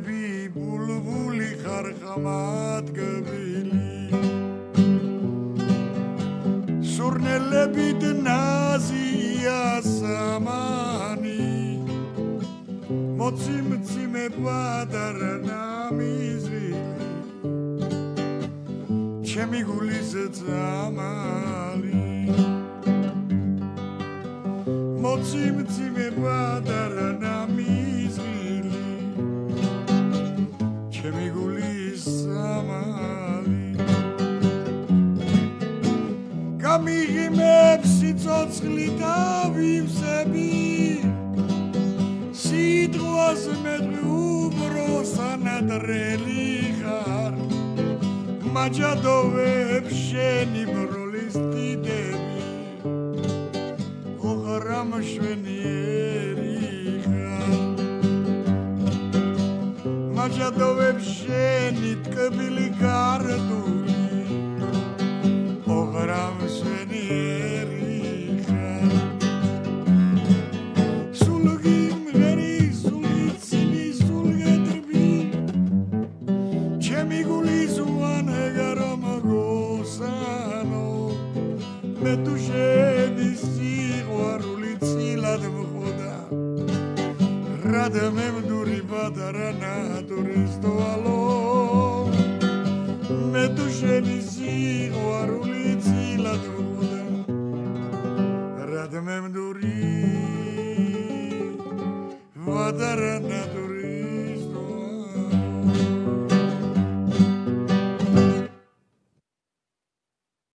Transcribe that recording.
გები ბულბული ხარ ხამადგები სურნელებით ნაზია სამანი მოციმციმე პადარნამიზრილი ჩემი გულის ძამალი. მოციმციმე პადარნამიზრილი გამიღიმებს სიცოცხლი და ვივსები სიტყვას მეტყვი უბროსანადრელი ხარ მაჯადოვებ შენი ბროლის დიდები. ოღრამ შვენიერი ხარ მაჯადოვებ შენი ტკბილი გარდული მე თუ შენი სიყვარული ცილად მխოდა რადა მე მდური პატარა ნატურისტო ალო მე თუ შენი სიყვარული ცილად მխოდა რადა მე მდური პატარა ნატურისტო